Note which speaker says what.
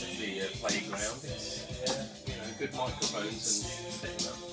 Speaker 1: the uh, playground. It's
Speaker 2: you know, good microphones and sticking up.